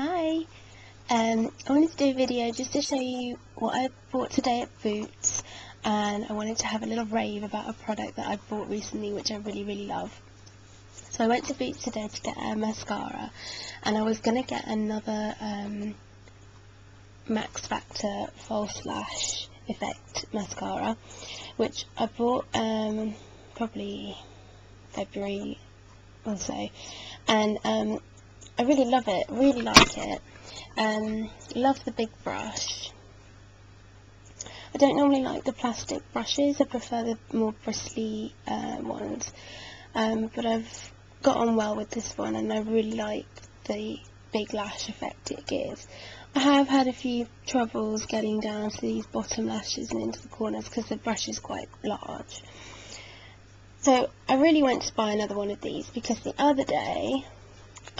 Hi. Um, I wanted to do a video just to show you what I bought today at Boots and I wanted to have a little rave about a product that I bought recently which I really really love. So I went to Boots today to get a mascara and I was going to get another um, Max Factor False Lash Effect mascara which I bought um, probably February or so and um, I really love it, really like it. Um, love the big brush. I don't normally like the plastic brushes, I prefer the more bristly uh, ones. Um, but I've got on well with this one and I really like the big lash effect it gives. I have had a few troubles getting down to these bottom lashes and into the corners because the brush is quite large. So I really went to buy another one of these because the other day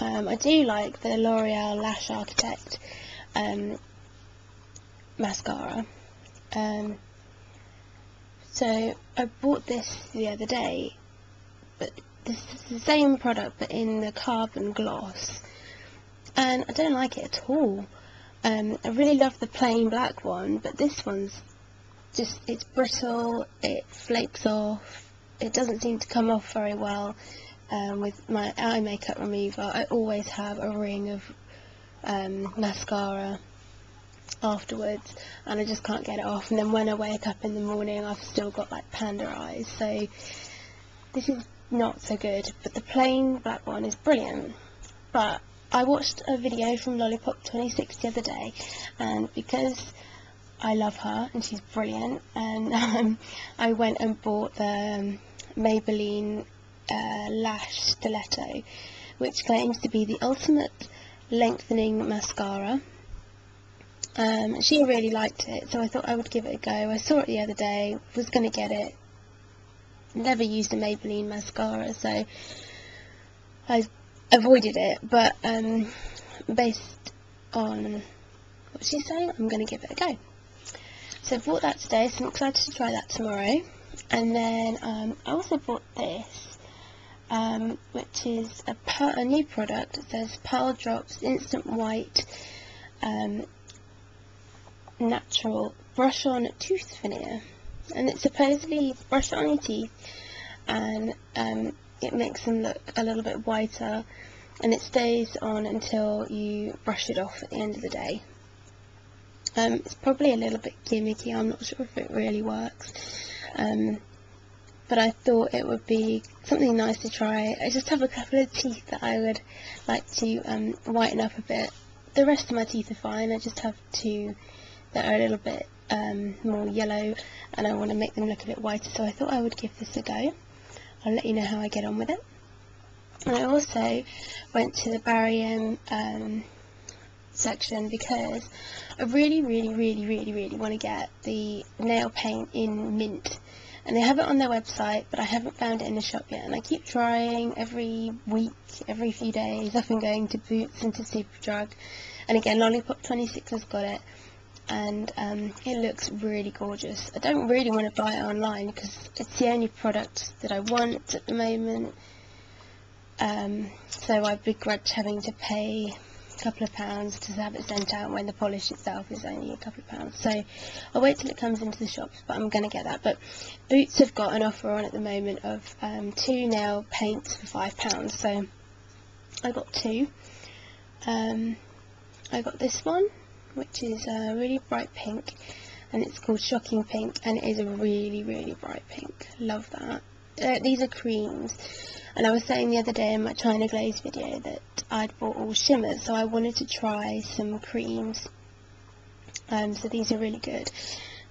um, I do like the L'Oreal Lash Architect um, mascara. Um, so I bought this the other day, but this is the same product but in the carbon gloss, and I don't like it at all. Um, I really love the plain black one, but this one's just, it's brittle, it flakes off, it doesn't seem to come off very well um, with my eye makeup remover, I always have a ring of um, mascara afterwards and I just can't get it off. And then when I wake up in the morning I've still got like panda eyes. So this is not so good. But the plain black one is brilliant. But I watched a video from Lollipop 26 the other day and because I love her and she's brilliant and um, I went and bought the um, Maybelline uh, Lash Stiletto, which claims to be the ultimate lengthening mascara. Um, she really liked it, so I thought I would give it a go. I saw it the other day, was going to get it. Never used a Maybelline mascara, so I avoided it, but um, based on what she's saying, I'm going to give it a go. So I bought that today, so I'm excited to try that tomorrow. And then um, I also bought this um, which is a, a, new product. It says Pearl Drops Instant White um, Natural Brush On Tooth Veneer. And it's supposedly brush on your teeth and um, it makes them look a little bit whiter and it stays on until you brush it off at the end of the day. Um, it's probably a little bit gimmicky, I'm not sure if it really works. Um, but I thought it would be something nice to try. I just have a couple of teeth that I would like to um, whiten up a bit. The rest of my teeth are fine, I just have two that are a little bit um, more yellow and I want to make them look a bit whiter so I thought I would give this a go. I'll let you know how I get on with it. And I also went to the Barry M um, section because I really, really, really, really, really want to get the nail paint in mint and they have it on their website but I haven't found it in the shop yet. And I keep trying every week every few days. I've been going to Boots and to Superdrug. And again Lollipop 26 has got it. And um, it looks really gorgeous. I don't really want to buy it online because it's the only product that I want at the moment. Um, so I begrudge having to pay couple of pounds to have it sent out when the polish itself is only a couple of pounds. So I'll wait till it comes into the shops, but I'm going to get that. But Boots have got an offer on at the moment of um, two nail paints for five pounds. So I got two. Um, I got this one, which is a really bright pink, and it's called Shocking Pink, and it is a really, really bright pink. Love that. Uh, these are creams and I was saying the other day in my China Glaze video that I'd bought all shimmers, so I wanted to try some creams. Um, so these are really good.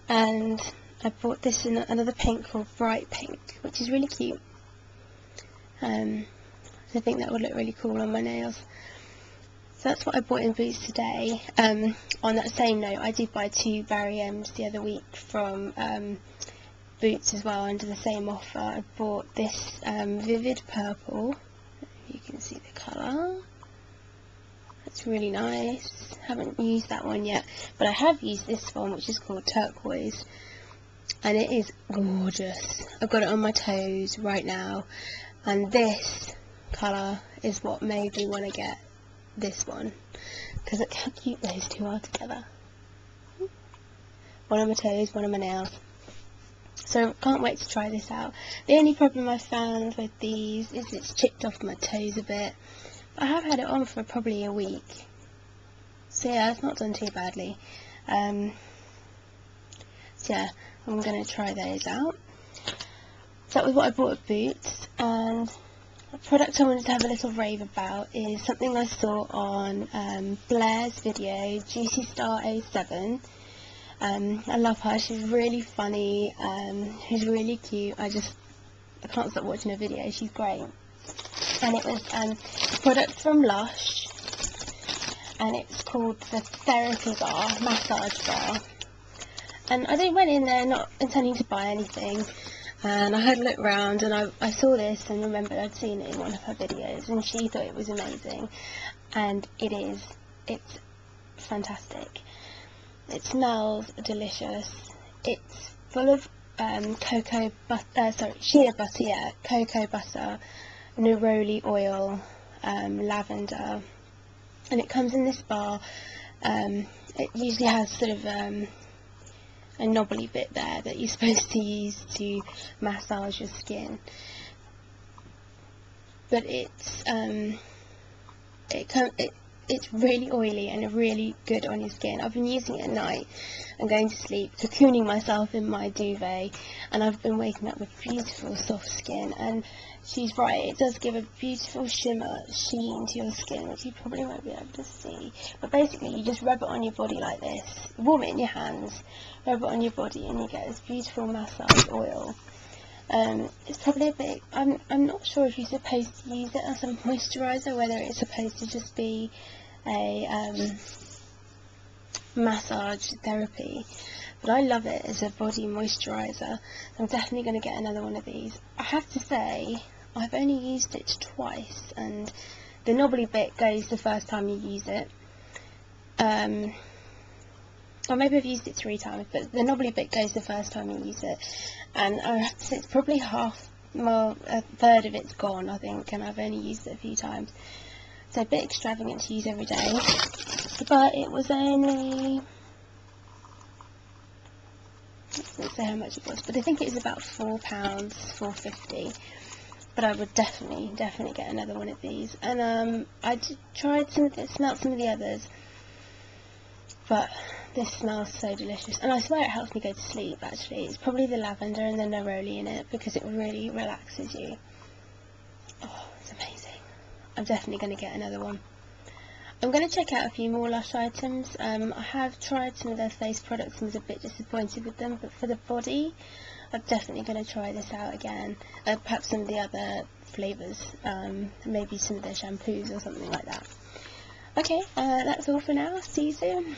And I bought this in another pink called Bright Pink, which is really cute. Um, I think that would look really cool on my nails. So that's what I bought in Boots today. Um, on that same note, I did buy two Barry M's the other week from um, boots as well under the same offer. I bought this um, vivid purple. You can see the colour. That's really nice. Haven't used that one yet, but I have used this one, which is called turquoise, and it is gorgeous. I've got it on my toes right now, and this colour is what made me want to get this one. Because look how cute those two are together. One on my toes, one on my nails. So can't wait to try this out. The only problem I found with these is it's chipped off my toes a bit. I have had it on for probably a week. So yeah, it's not done too badly. Um, so yeah, I'm going to try those out. So that was what I bought at Boots, and a product I wanted to have a little rave about is something I saw on um, Blair's video, Juicy Star 07. Um, I love her, she's really funny, um, she's really cute, I just, I can't stop watching her videos. she's great. And it was um, a product from Lush, and it's called the Therapy Bar, Massage Bar. And I went in there not intending to buy anything, and I had a look around and I, I saw this and remembered I'd seen it in one of her videos. And she thought it was amazing. And it is. It's fantastic it smells delicious. It's full of um, cocoa butter uh, sorry shea butter yeah cocoa butter neroli oil um, lavender. And it comes in this bar. Um, it usually has sort of um, a knobbly bit there that you're supposed to use to massage your skin. But it's um, it, it it's really oily and really good on your skin. I've been using it at night I'm going to sleep, cocooning myself in my duvet, and I've been waking up with beautiful soft skin. And she's right, it does give a beautiful shimmer sheen to your skin, which you probably won't be able to see. But basically, you just rub it on your body like this, warm it in your hands, rub it on your body, and you get this beautiful massage oil. Um, it's probably a bit, I'm, I'm not sure if you're supposed to use it as a moisturiser, whether it's supposed to just be a um, massage therapy, but I love it as a body moisturiser. I'm definitely going to get another one of these. I have to say, I've only used it twice, and the knobbly bit goes the first time you use it. Um, or maybe I've used it three times, but the knobbly bit goes the first time you use it. And I say, it's probably half, well, a third of it's gone, I think, and I've only used it a few times. So a bit extravagant to use every day, but it was only, let's say how much it was, but I think it was about £4, four fifty. But I would definitely, definitely get another one of these. And um, I tried some smelled some of the others, but this smells so delicious. And I swear it helps me go to sleep, actually. It's probably the lavender and the neroli in it, because it really relaxes you. Oh, it's amazing. I'm definitely going to get another one. I'm going to check out a few more Lush items. Um, I have tried some of their face products and was a bit disappointed with them, but for the body, I'm definitely going to try this out again. Uh, perhaps some of the other flavours, um, maybe some of their shampoos or something like that. Okay, uh, that's all for now. See you soon.